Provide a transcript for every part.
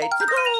Let's go!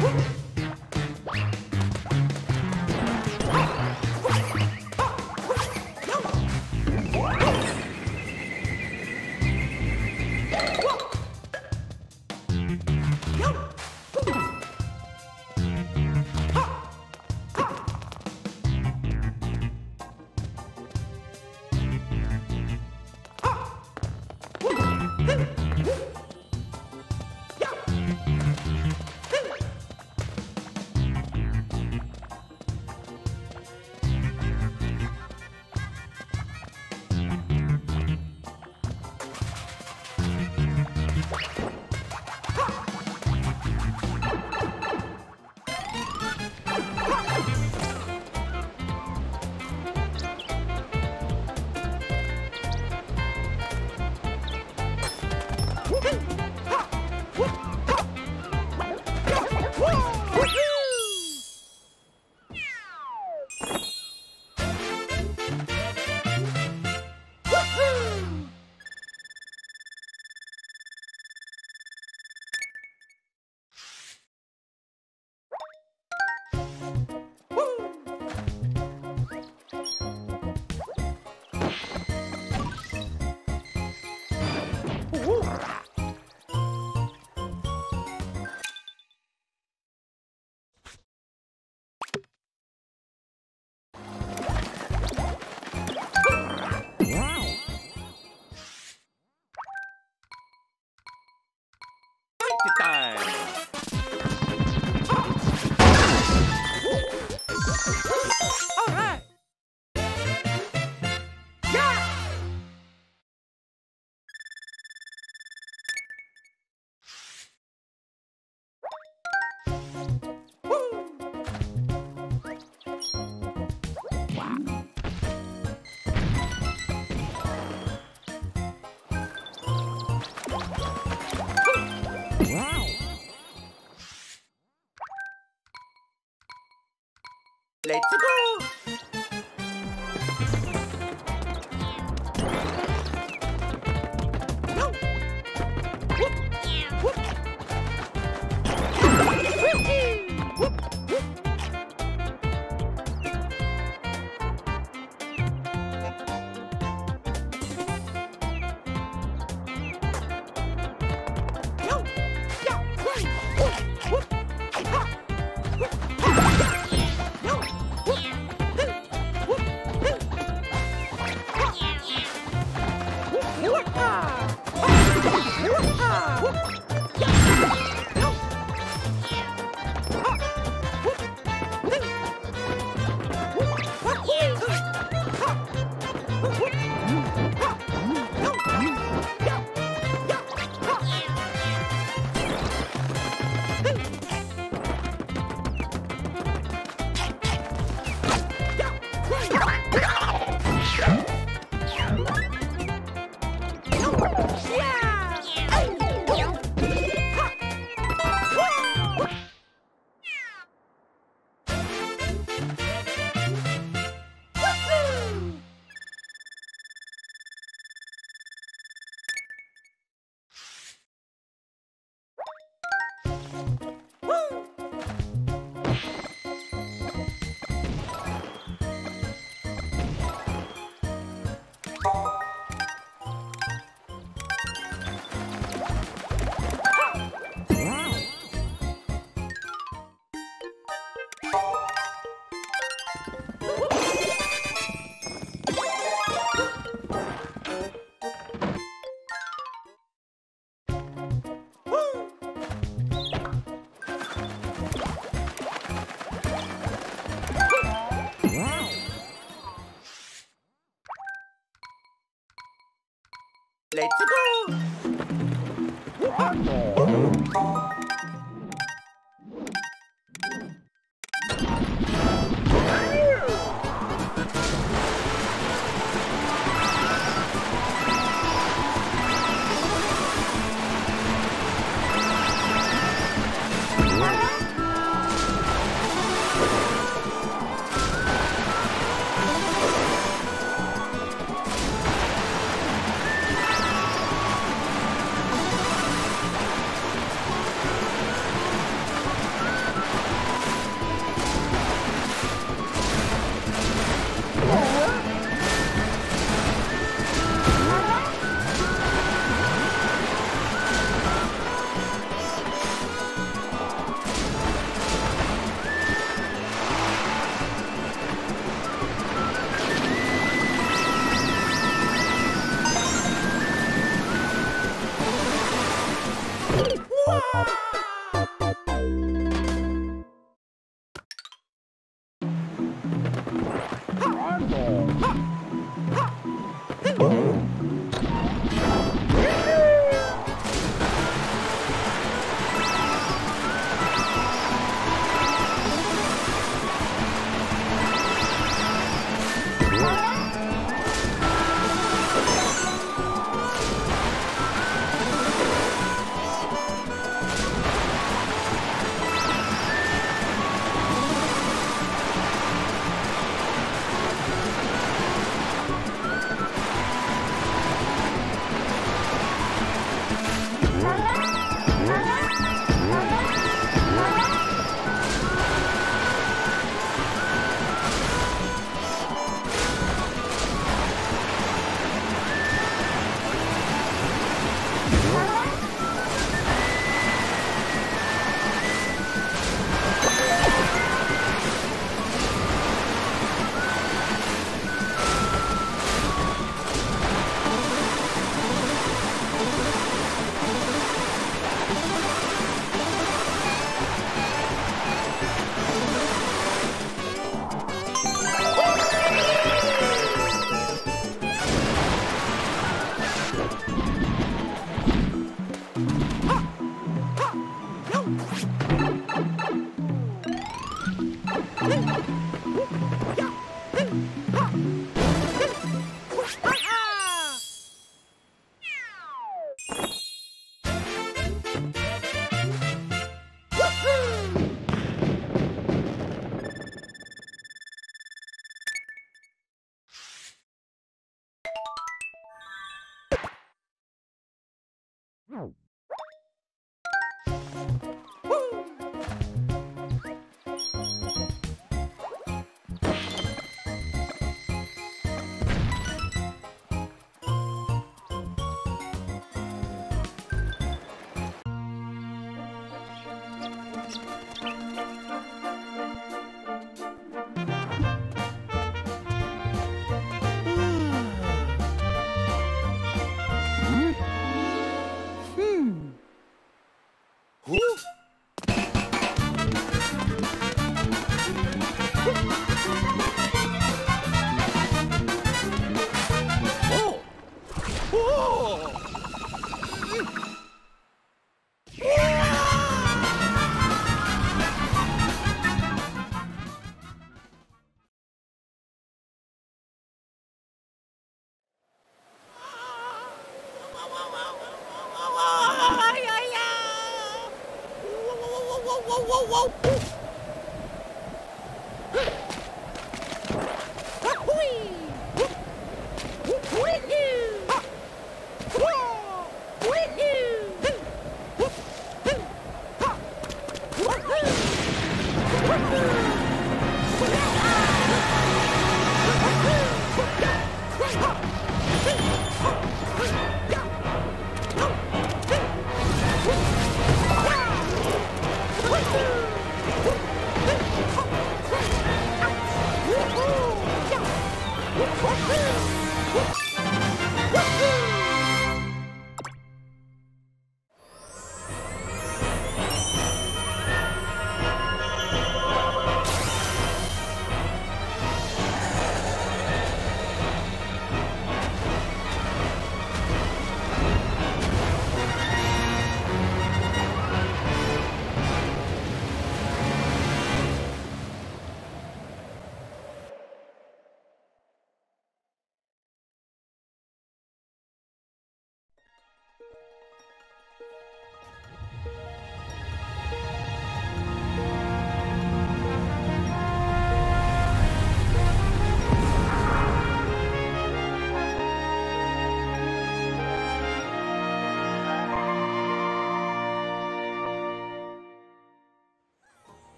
What?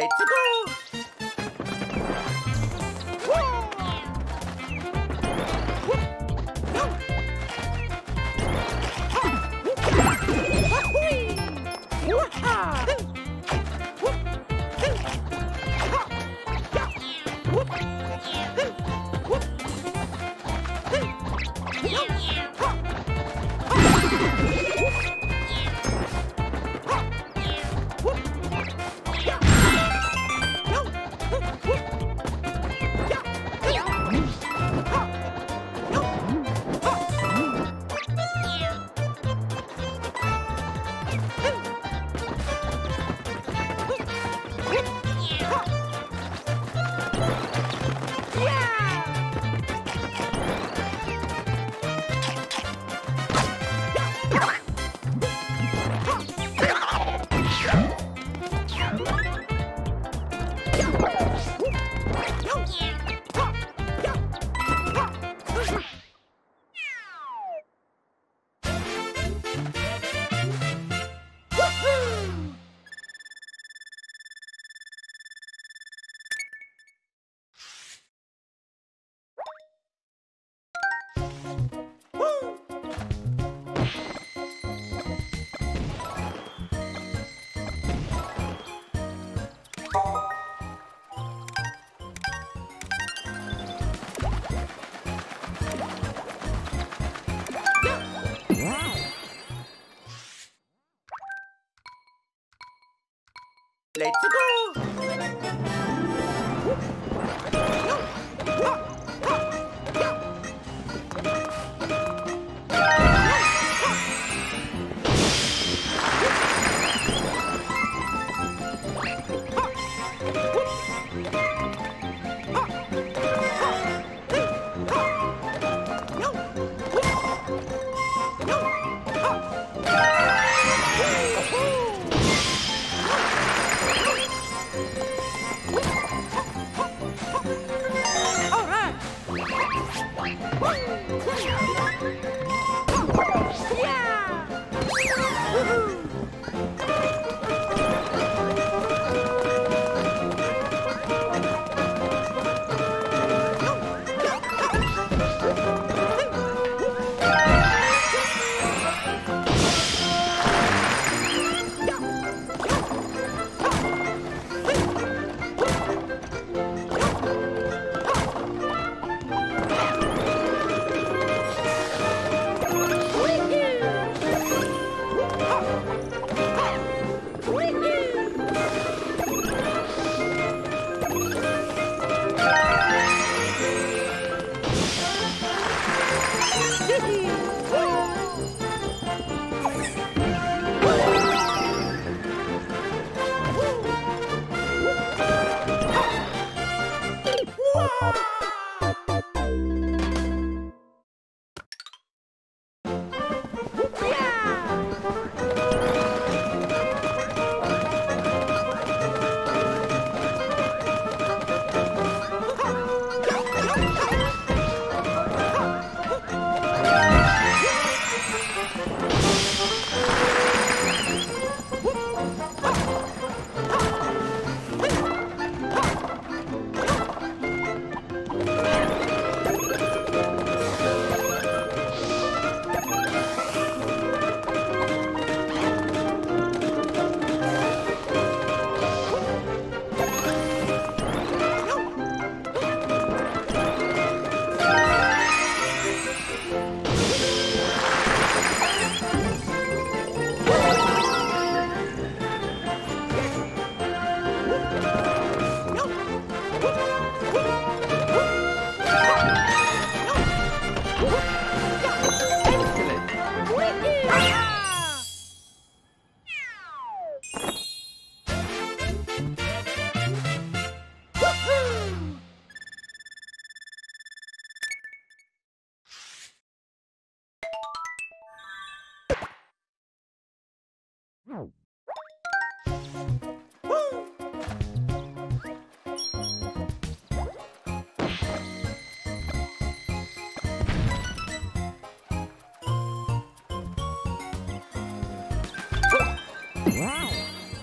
Let's go! Let's go!